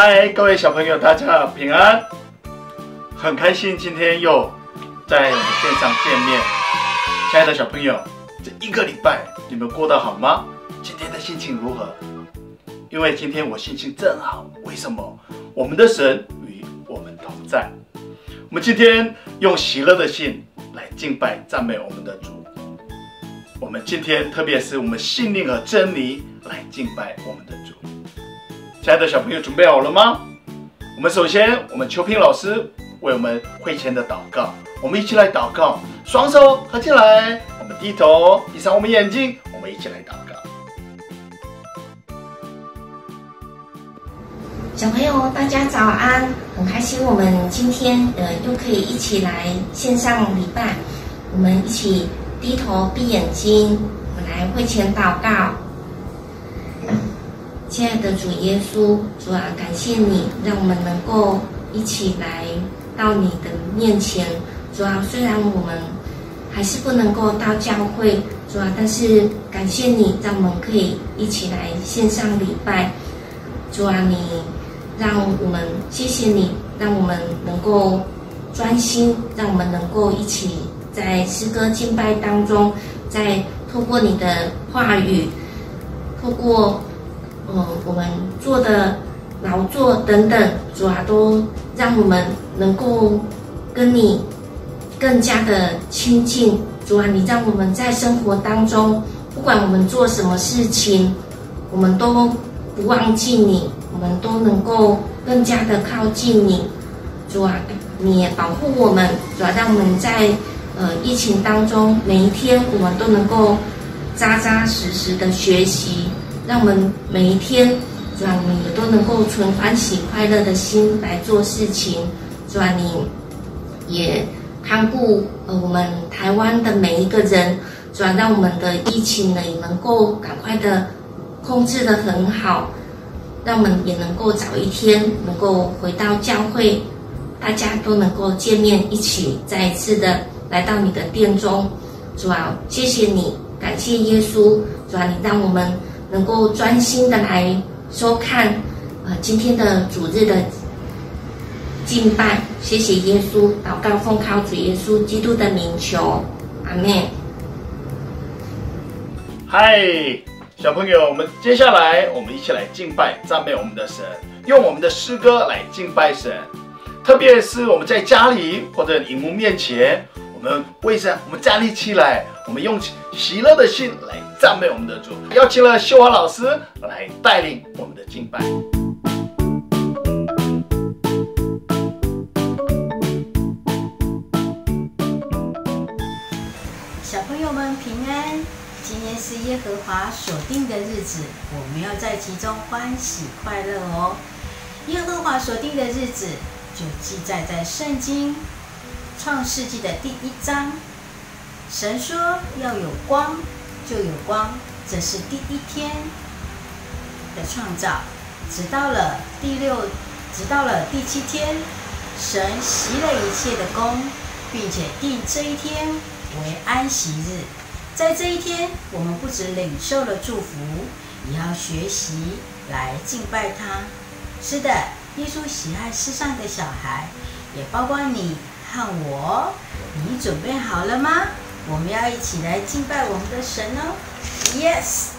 嗨，各位小朋友，大家平安！很开心今天又在我们线上见面。亲爱的小朋友，这一个礼拜你们过得好吗？今天的心情如何？因为今天我心情正好。为什么？我们的神与我们同在。我们今天用喜乐的心来敬拜赞美我们的主。我们今天特别是我们信念和真理来敬拜我们的主。亲爱的小朋友，准备好了吗？我们首先，我们秋萍老师为我们会前的祷告，我们一起来祷告，双手合起来，我们低头，闭上我们眼睛，我们一起来祷告。小朋友，大家早安！很开心，我们今天呃又可以一起来线上礼拜，我们一起低头闭眼睛，我们来会前祷告。亲爱的主耶稣，主啊，感谢你让我们能够一起来到你的面前。主啊，虽然我们还是不能够到教会，主啊，但是感谢你让我们可以一起来线上礼拜。主啊，你让我们谢谢你，让我们能够专心，让我们能够一起在诗歌敬拜当中，在透过你的话语，透过。嗯，我们做的劳作等等，主啊，都让我们能够跟你更加的亲近。主啊，你让我们在生活当中，不管我们做什么事情，我们都不忘记你，我们都能够更加的靠近你。主啊，你也保护我们，主啊，让我们在呃疫情当中，每一天我们都能够扎扎实实的学习。让我们每一天，主啊，我们也都能够存欢喜快乐的心来做事情。主啊，你也看顾呃我们台湾的每一个人，主啊，让我们的疫情呢也能够赶快的控制的很好，让我们也能够早一天能够回到教会，大家都能够见面，一起再一次的来到你的殿中。主啊，谢谢你，感谢耶稣。主啊，你让我们。能够专心的来收看，呃，今天的主日的敬拜，谢谢耶稣，祷告奉靠主耶稣基督的名求，阿门。嗨，小朋友，我们接下来我们一起来敬拜赞美我们的神，用我们的诗歌来敬拜神，特别是我们在家里或者荧幕面前。我们为什么我们站立起来，我们用喜乐的心来赞美我们的主。邀请了秀华老师来带领我们的敬拜。小朋友们平安，今天是耶和华所定的日子，我们要在其中欢喜快乐哦。耶和华所定的日子就记载在圣经。创世纪的第一章，神说要有光，就有光，这是第一天的创造。直到了第六，直到了第七天，神习了一切的功，并且定这一天为安息日。在这一天，我们不止领受了祝福，也要学习来敬拜他。是的，耶稣喜爱世上的小孩，也包括你。和我，你准备好了吗？我们要一起来敬拜我们的神哦！Yes。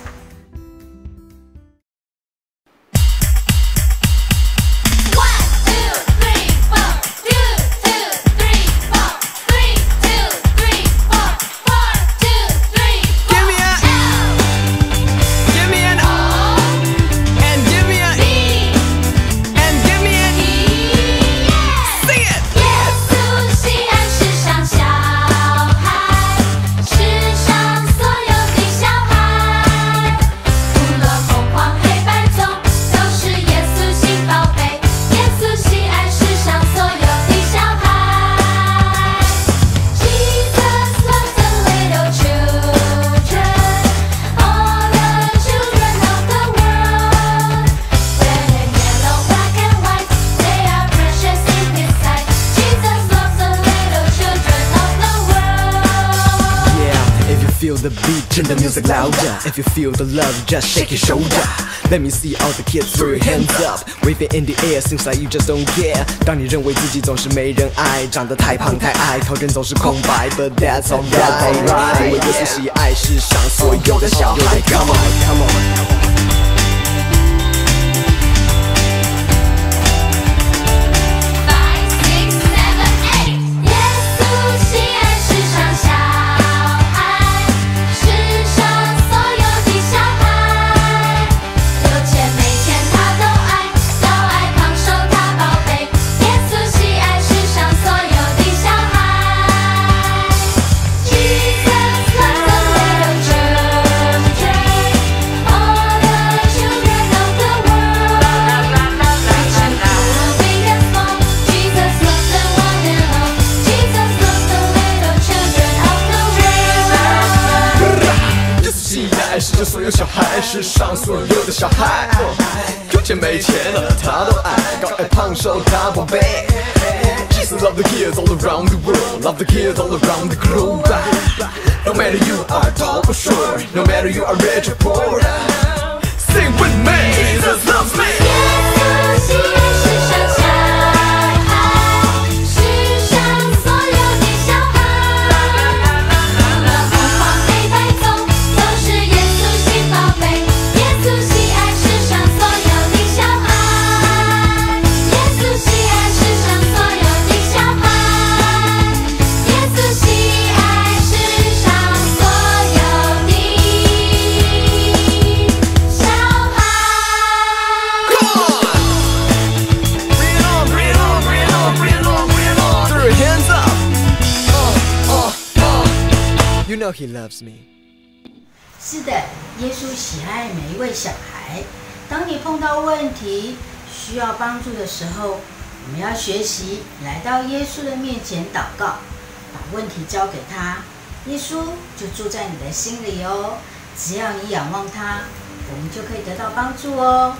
turn the music louder. If you feel the love, just shake your shoulder. Let me see all the kids throw your hands up, wave it in the air. Seems like you just don't care. 当你认为自己总是没人爱，长得太胖太矮，头人总是空白，But that's alright，因为耶稣喜爱世上所有的小孩。Come on, come on. 世上所有的小孩，有钱没钱的他都爱，高矮胖瘦他宝贝。Jesus love the kids all around the world, love the kids all around the globe. No matter you are tall or short, no matter you are rich or poor. Sing with me, Jesus loves me. He loves me. 是的，耶稣喜爱每一位小孩。当你碰到问题需要帮助的时候，我们要学习来到耶稣的面前祷告，把问题交给他，耶稣就住在你的心里哦。只要你仰望他，我们就可以得到帮助哦。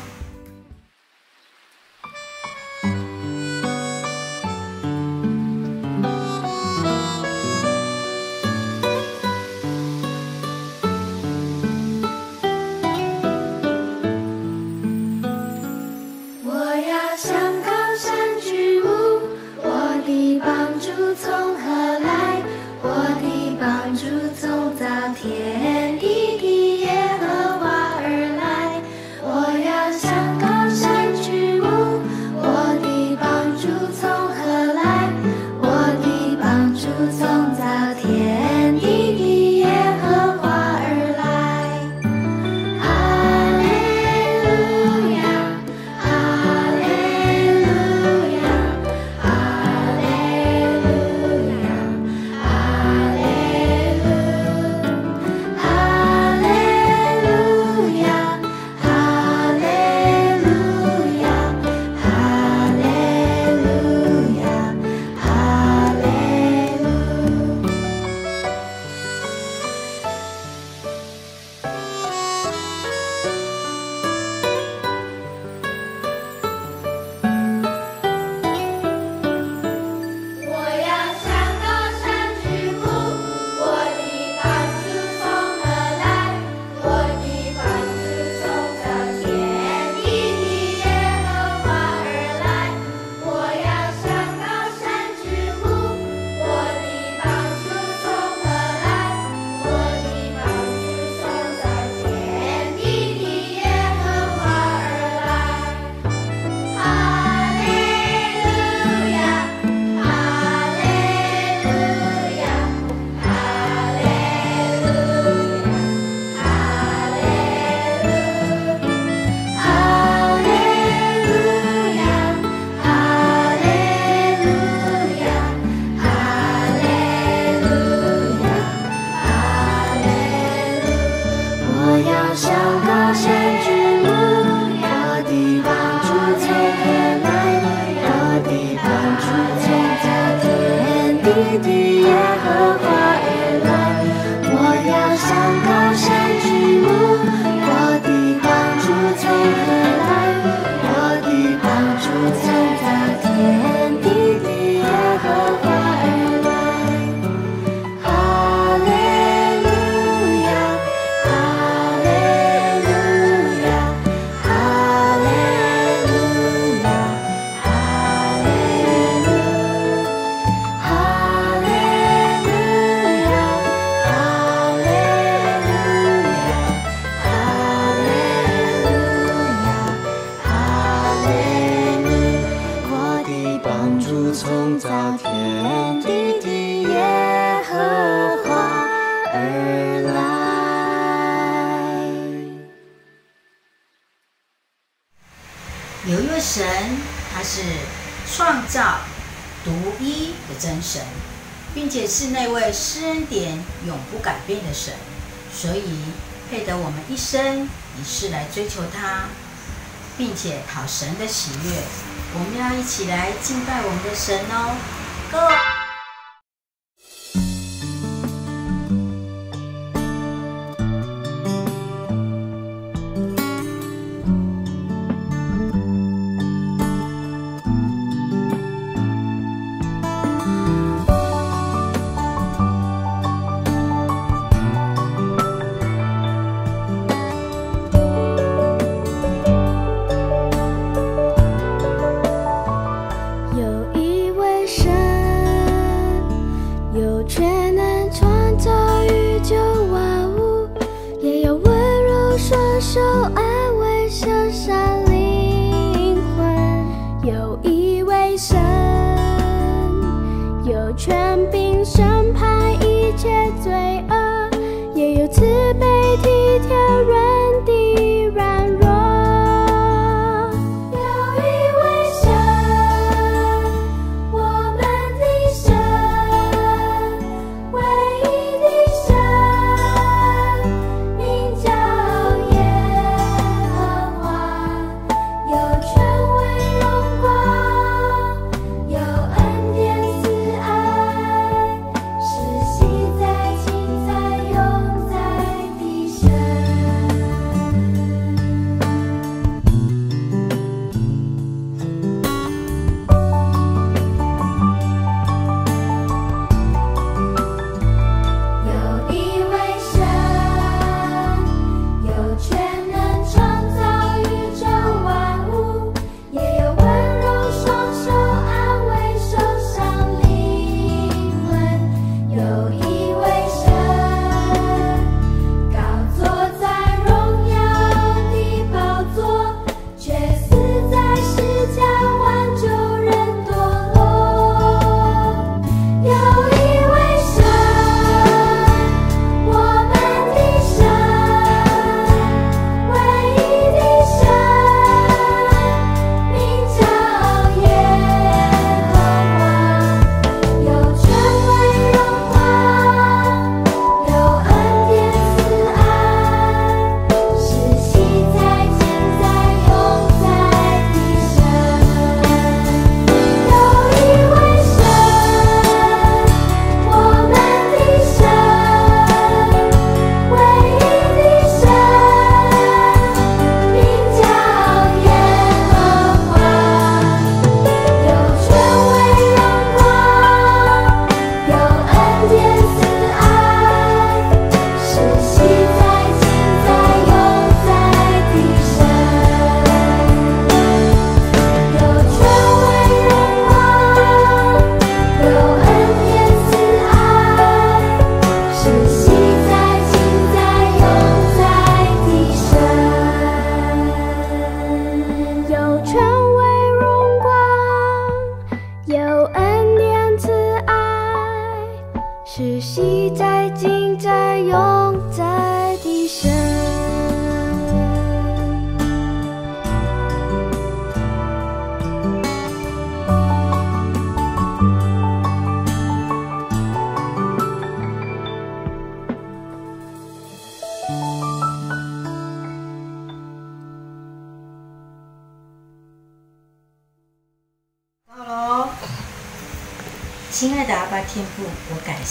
神，他是创造独一的真神，并且是那位施恩典永不改变的神，所以配得我们一生一世来追求他，并且讨神的喜悦。我们要一起来敬拜我们的神哦，Go！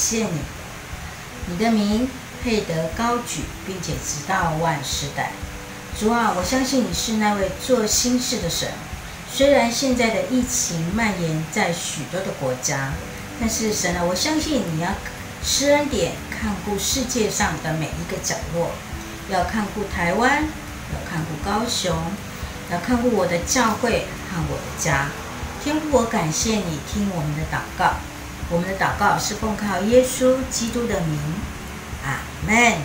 谢你，你的名配得高举，并且直到万世代。主啊，我相信你是那位做新事的神。虽然现在的疫情蔓延在许多的国家，但是神啊，我相信你要施恩典，看顾世界上的每一个角落，要看顾台湾，要看顾高雄，要看顾我的教会和我的家。天父，我感谢。你听我们的祷告，我们的祷告是奉靠耶稣基督的名，阿门。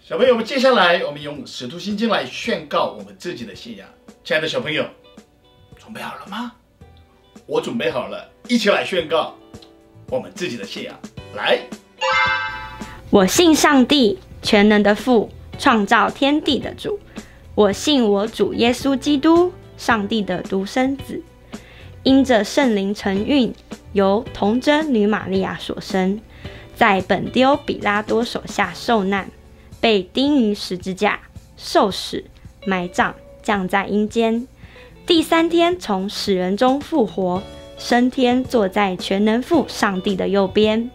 小小朋友们，接下来我们用《使徒行经》来宣告我们自己的信仰。亲爱的小朋友，准备好了吗？我准备好了，一起来宣告我们自己的信仰。来，我信上帝，全能的父，创造天地的主。我信我主耶稣基督，上帝的独生子，因着圣灵承运，由童贞女玛利亚所生，在本丢比拉多手下受难，被钉于十字架，受死，埋葬，降在阴间。第三天从死人中复活，升天，坐在全能父上帝的右边。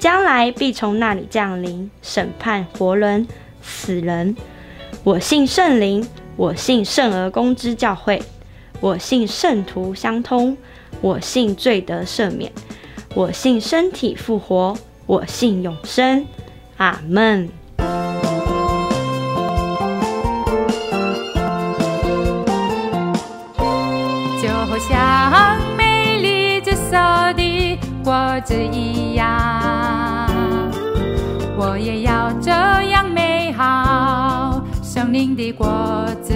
将来必从那里降临，审判活人、死人。我信圣灵，我信圣而公之教会，我信圣徒相通，我信罪得赦免，我信身体复活，我信永生。阿门。就像美丽紫色的果子一样，我也要这样美好圣灵的果子。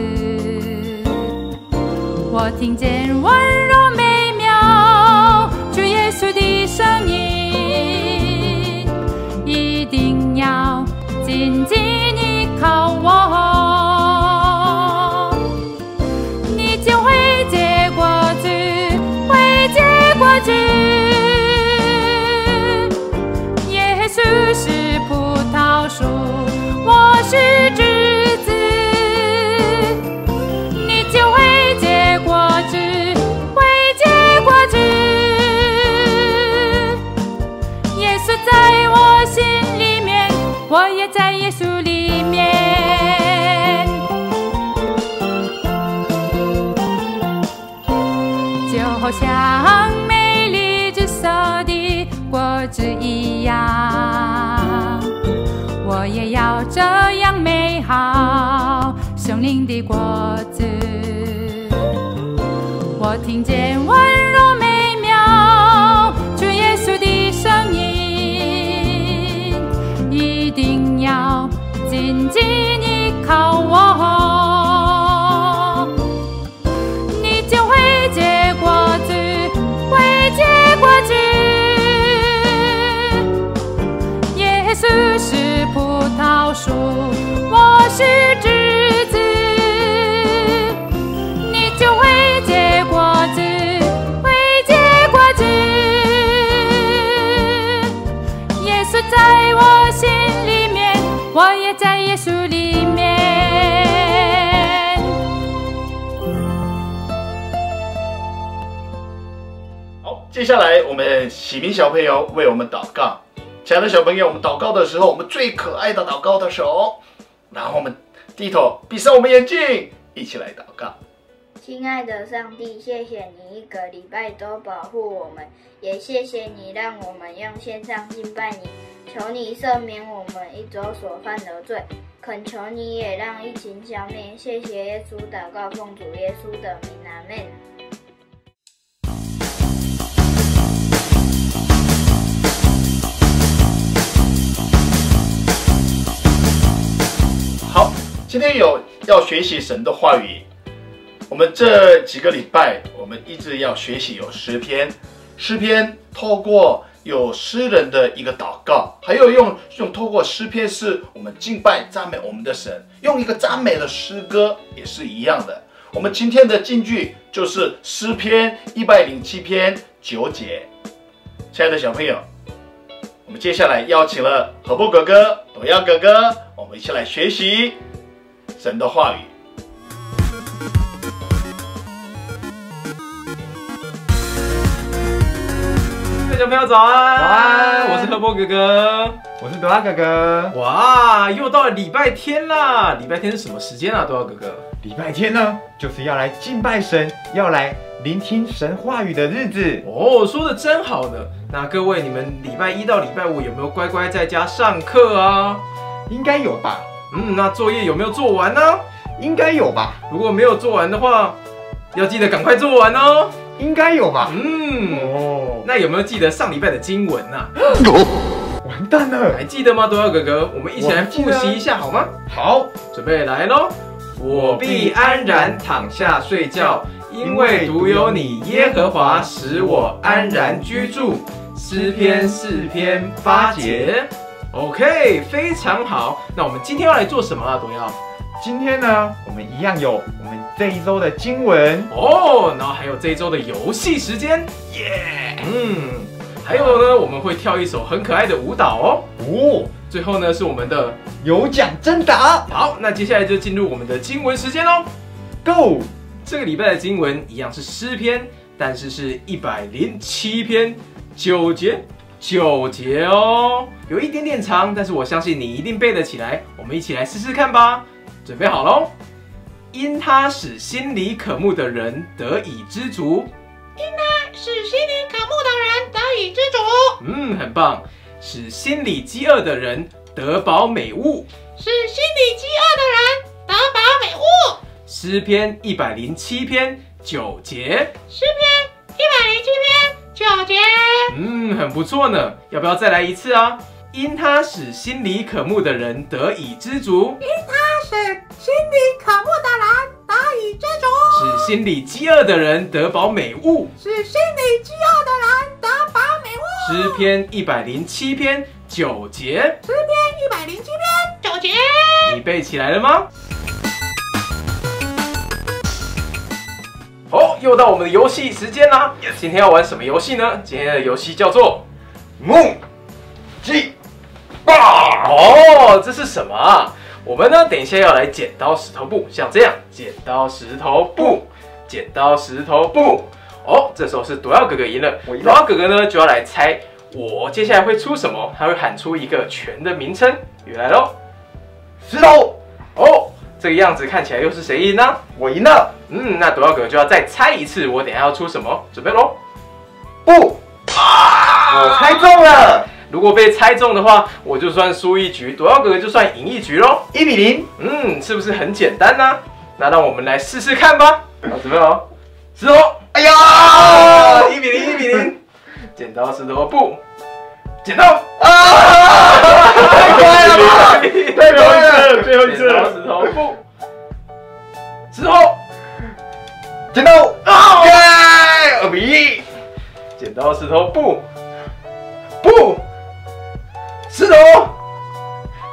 我听见温柔美妙主耶稣的声音，一定要紧紧依靠我。的果子。我听见温柔美妙主耶稣的声音，一定要紧紧依靠我。你就会结果子，会结果子。耶稣是葡萄树，我是枝接下来我们喜明小朋友为我们祷告。亲爱的小朋友，我们祷告的时候，我们最可爱的祷告的手，然后我们低头闭上我们眼睛，一起来祷告。亲爱的上帝，谢谢你一个礼拜都保护我们，也谢谢你让我们用线上敬拜你。求你赦免我们一周所犯的罪，恳求你也让疫情消灭。谢谢耶稣祷告，奉主耶稣的名，阿门。今天有要学习神的话语。我们这几个礼拜，我们一直要学习有诗篇，诗篇透过有诗人的一个祷告，还有用用透过诗篇是我们敬拜赞美我们的神，用一个赞美的诗歌也是一样的。我们今天的金句就是诗篇一百零七篇九节。亲爱的小朋友，我们接下来邀请了何波哥哥、董耀哥哥，我们一起来学习神的话语。各位小朋友早安！早安我是贺波哥哥。我是德拉哥哥。哇，又到了礼拜天啦！礼拜天是什么时间啊，多拉哥哥？礼拜天呢，就是要来敬拜神，要来聆听神话语的日子。哦，说的真好呢。那各位，你们礼拜一到礼拜五有没有乖乖在家上课啊？应该有吧？嗯，那作业有没有做完呢？应该有吧？如果没有做完的话，要记得赶快做完哦。应该有吧？嗯，哦，那有没有记得上礼拜的经文啊？哇，完蛋了，还记得吗？多耀哥哥，我们一起来复习一下好吗？好，准备来喽！我必安然躺下睡觉，因为独有你耶和华使我安然居住。诗篇四篇八节。OK，非常好。那我们今天要来做什么啊？董耀？今天呢，我们一样有我们这一周的经文哦，然后还有这一周的游戏时间，耶！嗯，还有呢，我们会跳一首很可爱的舞蹈哦。哦，最后呢，是我们的有奖征答。好，那接下来就进入我们的经文时间喽。Go！这个礼拜的经文一样是诗篇，但是是一百零七篇九节九节哦，有一点点长，但是我相信你一定背得起来。我们一起来试试看吧。准备好喽！因他使心里渴慕的人得以知足，因他使心里渴慕的人得以知足，嗯，很棒。使心里饥饿的人得饱美物，使心里饥饿的人得饱美物。诗篇一百零七篇九节，诗篇一百零七篇九节，嗯，很不错呢。要不要再来一次啊？因他使心里渴慕的人得以知足，因他使心里渴慕的人得以知足，使心里饥饿的人得饱美物，使心里饥饿的人得饱美物。诗篇一百零七篇九节，诗篇一百零七篇九节，你背起来了吗？哦，又到我们的游戏时间啦！今天要玩什么游戏呢？今天的游戏叫做木鸡霸。哦，这是什么啊？我们呢，等一下要来剪刀石头布，像这样，剪刀石头布，剪刀石头布。哦，这时候是朵耀哥哥赢了，我赢了朵耀哥哥呢就要来猜我接下来会出什么，他会喊出一个拳的名称。原来喽，石头，哦，这个样子看起来又是谁赢呢？我赢了。嗯，那朵耀哥哥就要再猜一次，我等下要出什么，准备喽。不，我猜中了，如果被猜中的话，我就算输一局，朵耀哥哥就算赢一局喽。一比零。嗯，是不是很简单呢、那让我们来试试看吧。好，准备好，石头，哎呀，啊，一比零，一比零，剪刀石头布，剪刀，啊，太快了吧，最后一次最后一次剪刀石头布，石头，剪刀，啊，耶，二比一，剪刀石头布，布，石头，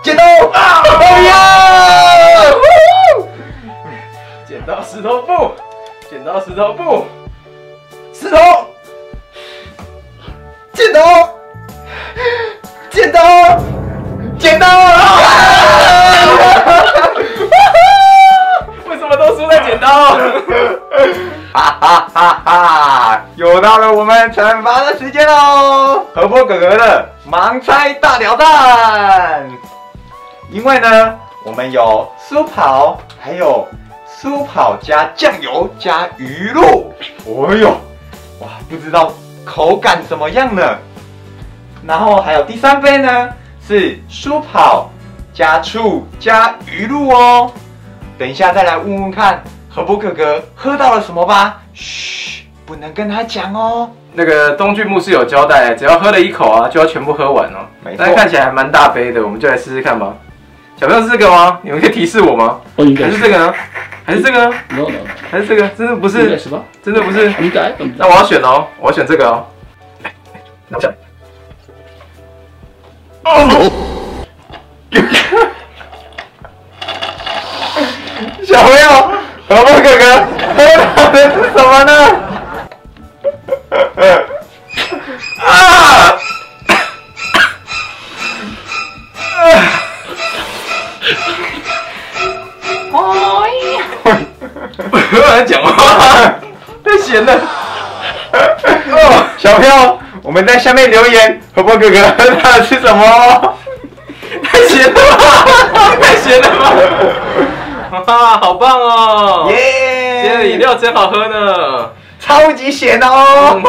剪刀，啊，哎呀，剪刀石头布，剪刀石头布，石头，剪刀，剪刀，剪刀，为什么都输在剪刀？哈哈哈哈！又到了我们惩罚的时间喽！河波哥哥的盲猜大挑战。因为呢，我们有酥跑，还有酥跑加酱油加鱼露。哦呦，哇，不知道口感怎么样呢？然后还有第三杯呢，是酥跑加醋加鱼露哦。等一下再来问问看，何伯哥哥喝到了什么吧？嘘，不能跟他讲哦。那个东俊牧师有交代，只要喝了一口啊，就要全部喝完哦。没错但是看起来还蛮大杯的，我们就来试试看吧。小朋友是这个吗？你们可以提示我吗？哦，应该还是这个呢？还是这个呢？No no，还是这个？真的不是？是吧？真的不是？应该。那我要选哦，我要选这个哦。拿下来。哦，小朋友，河波哥哥喝到的是什么呢？啊！不 要讲话，太咸了。哦，小朋友，我们在下面留言，河波哥哥喝到的是什么？太咸了吧，太咸了吧！哇，好棒哦！耶！今天的饮料真好喝呢。超级咸哦！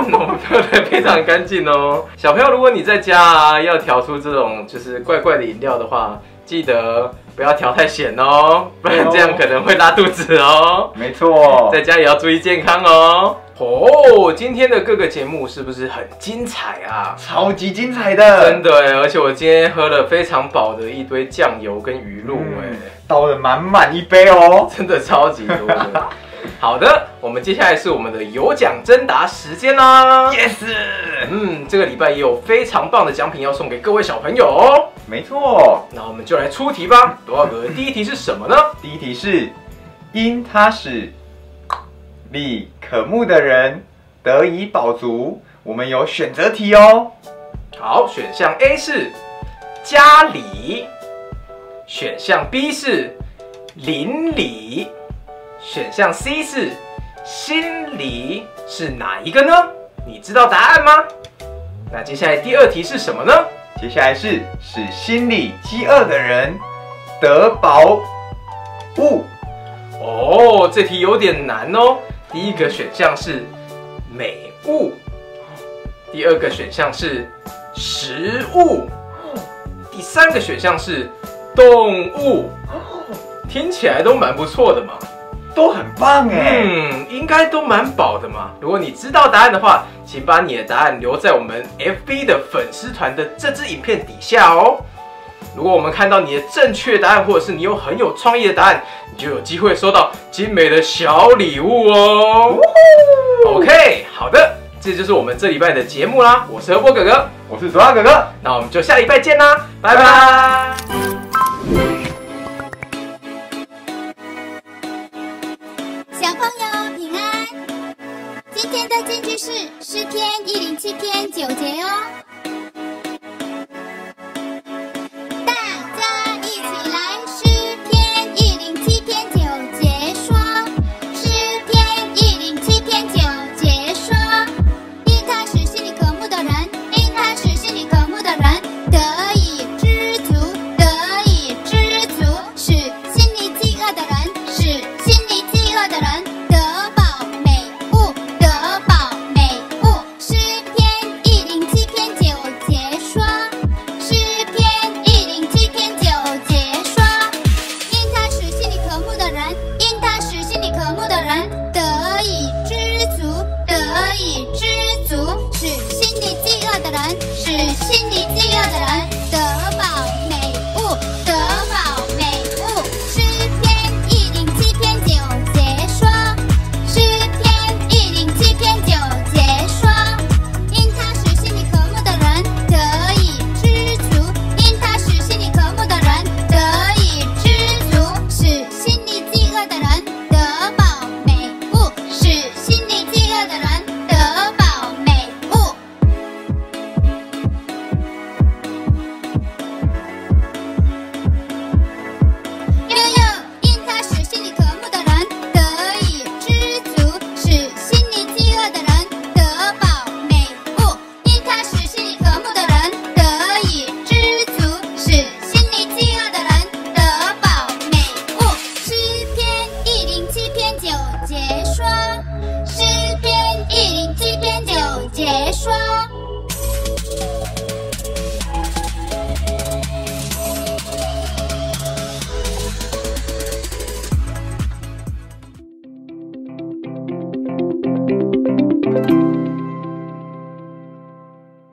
非常干净哦。小朋友，如果你在家啊要调出这种就是怪怪的饮料的话，记得不要调太咸哦，不然这样可能会拉肚子哦。没错，在家也要注意健康哦。哦，今天的各个节目是不是很精彩啊？超级精彩的，真的哎，而且我今天喝了非常饱的一堆酱油跟鱼露哎、倒了满满一杯哦，真的超级多的。好的，我们接下来是我们的有奖征答时间啦。Yes，嗯，这个礼拜也有非常棒的奖品要送给各位小朋友哦。没错，那我们就来出题吧。多少个？第一题是什么呢？第一题是因他使力可慕的人得以饱足。我们有选择题哦。好，选项 A 是家里，选项 B 是邻里，选项 C 是心里，是哪一个呢？你知道答案吗？那接下来第二题是什么呢？接下来是使心里饥饿的人得饱物。哦，这题有点难哦。第一个选项是美物，第二个选项是食物，第三个选项是动物。听起来都蛮不错的嘛，都很棒哎。嗯，应该都蛮饱的嘛。如果你知道答案的话，请把你的答案留在我们 FB 的粉丝团的这支影片底下哦。如果我们看到你的正确答案，或者是你有很有创意的答案，你就有机会收到精美的小礼物哦。OK，好的，这就是我们这礼拜的节目啦。我是何波哥哥，我是左亚哥哥，那我们就下礼拜见啦，拜拜。小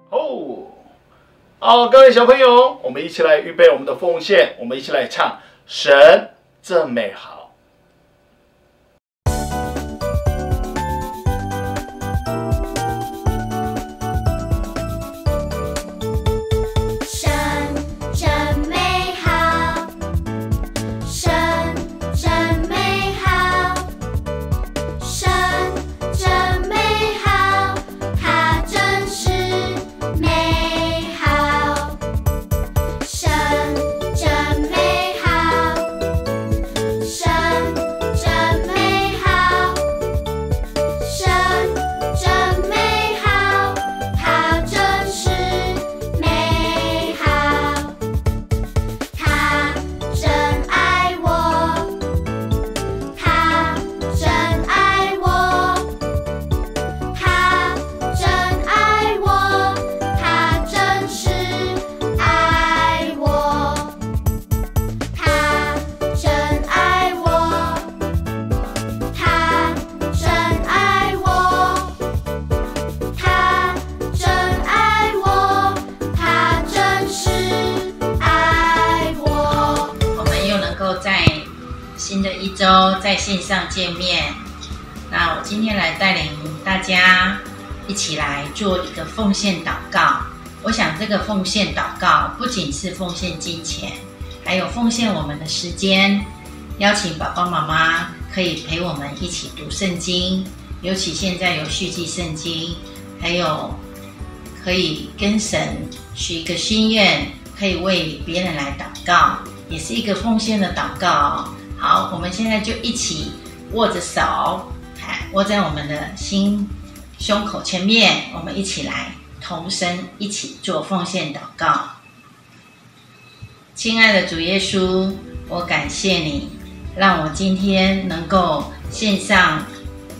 哦，好，各位小朋友，我们一起来预备我们的奉献，我们一起来唱《神真美好》。在线上见面。那我今天来带领大家一起来做一个奉献祷告。我想这个奉献祷告不仅是奉献金钱，还有奉献我们的时间，邀请爸爸妈妈可以陪我们一起读圣经，尤其现在有续记圣经，还有可以跟神许一个心愿，可以为别人来祷告，也是一个奉献的祷告哦。好，我们现在就一起握着手，哎，握在我们的心胸口前面，我们一起来同声一起做奉献祷告。亲爱的主耶稣，我感谢你，让我今天能够献上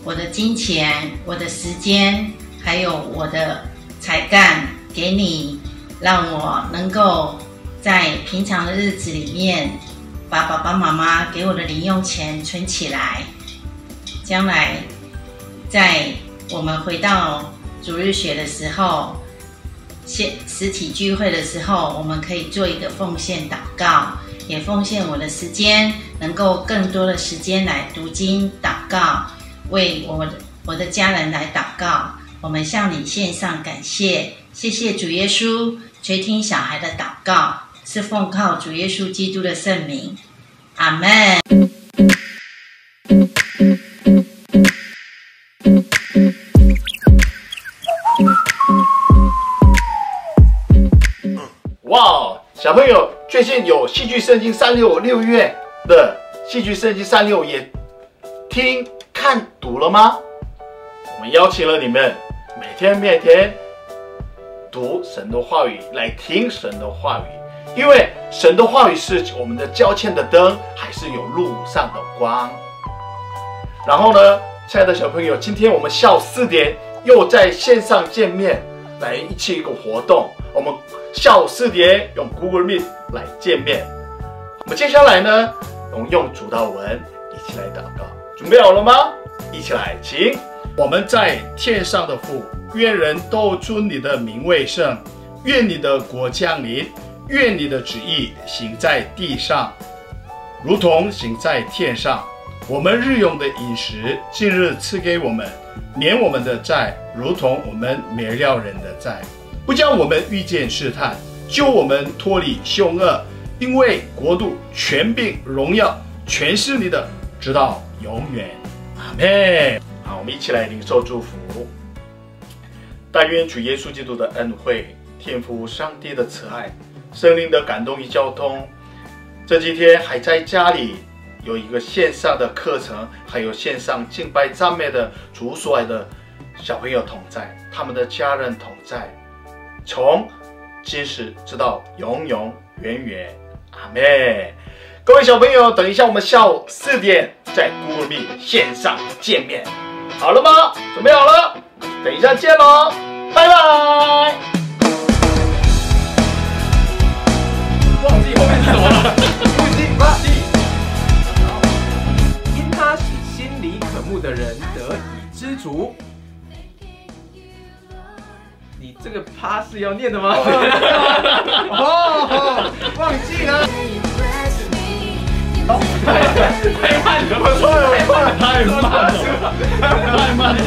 我的金钱、我的时间，还有我的才干给你，让我能够在平常的日子里面，把爸爸妈妈给我的零用钱存起来，将来在我们回到主日学的时候，现实体聚会的时候，我们可以做一个奉献祷告，也奉献我的时间，能够更多的时间来读经祷告，为我的我的家人来祷告。我们向你献上感谢，谢谢主耶稣垂听小孩的祷告，是奉靠主耶稣基督的圣名，阿门。哇，小朋友，最近有戏剧圣经三六六月的戏剧圣经三六也听看读了吗？我们邀请了你们每天每天读神的话语，来听神的话语，因为神的话语是我们的交欠的灯，还是有路上的光。然后呢，亲爱的小朋友，今天我们下午四点又在线上见面，来一起一个活动。我们下午四点用 Google Meet 来见面。我们接下来呢，我们用主祷文一起来祷告。准备好了吗？一起来，请我们在天上的父，愿人都尊你的名为圣，愿你的国降临，愿你的旨意行在地上，如同行在天上。我们日用的饮食，今日赐给我们，免我们的债，如同我们免了人的债，不叫我们遇见试探，救我们脱离凶恶，因为国度、权柄、荣耀，全是你的，直到永远。阿门。好，我们一起来领受祝福。但愿主耶稣基督的恩惠、天父上帝的慈爱、圣灵的感动与交通，这几天还在家里有一个线上的课程，还有线上敬拜赞美的主所爱的小朋友同在，他们的家人同在，从今时直到永永远远。阿妹，各位小朋友，等一下我们下午四点在 Google Meet 线上见面，好了吗？准备好了？等一下见喽，拜拜。忘记后面是什么了。不记不记。因他使心里渴慕的人得以知足。你这个趴是要念的吗？哦，忘记了。太慢了，我错了，我错了，太慢了，太慢了。